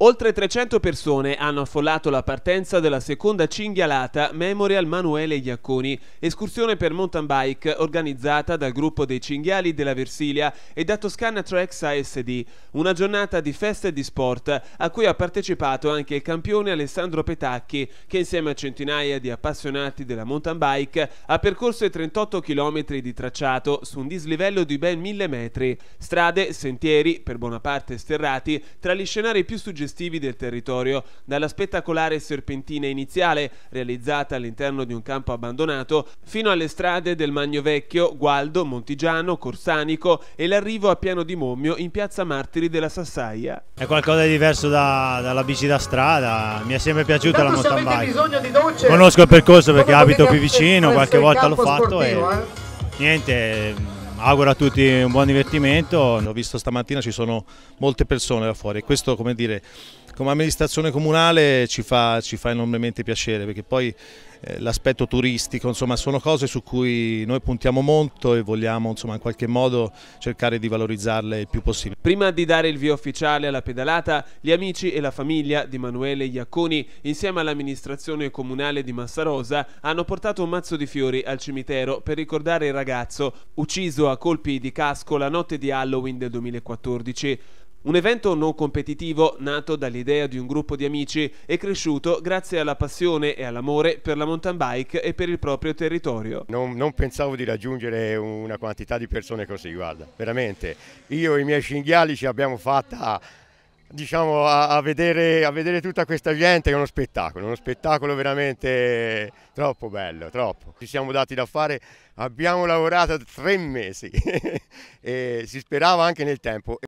Oltre 300 persone hanno affollato la partenza della seconda cinghialata Memorial Manuele Iacconi, escursione per mountain bike organizzata dal gruppo dei cinghiali della Versilia e da Toscana Tracks ASD, una giornata di festa e di sport a cui ha partecipato anche il campione Alessandro Petacchi che insieme a centinaia di appassionati della mountain bike ha percorso i 38 km di tracciato su un dislivello di ben 1000 metri, strade, sentieri, per buona parte sterrati, tra gli scenari più suggestivi suggestivi del territorio, dalla spettacolare serpentina iniziale, realizzata all'interno di un campo abbandonato, fino alle strade del Magno Vecchio, Gualdo, Montigiano, Corsanico e l'arrivo a Piano di Mommio in piazza Martiri della Sassaia. È qualcosa di diverso da, dalla bici da strada, mi è sempre piaciuta la mountain bike. Conosco il percorso perché abito qui vicino, qualche volta l'ho fatto e eh. niente auguro a tutti un buon divertimento. Ho visto stamattina ci sono molte persone da fuori questo come dire come amministrazione comunale ci fa, ci fa enormemente piacere perché poi eh, l'aspetto turistico insomma sono cose su cui noi puntiamo molto e vogliamo insomma in qualche modo cercare di valorizzarle il più possibile. Prima di dare il via ufficiale alla pedalata gli amici e la famiglia di Manuele Iacconi insieme all'amministrazione comunale di Massarosa hanno portato un mazzo di fiori al cimitero per ricordare il ragazzo ucciso a colpi di casco la notte di Halloween del 2014. Un evento non competitivo nato dall'idea di un gruppo di amici e cresciuto grazie alla passione e all'amore per la mountain bike e per il proprio territorio. Non, non, pensavo di raggiungere una quantità di persone così, guarda, veramente. Io e i miei cinghiali ci abbiamo fatta diciamo, a, a, vedere, a, vedere, tutta questa gente è uno spettacolo, uno spettacolo veramente troppo bello, troppo. Ci siamo dati da fare, abbiamo lavorato tre mesi e si sperava anche nel tempo.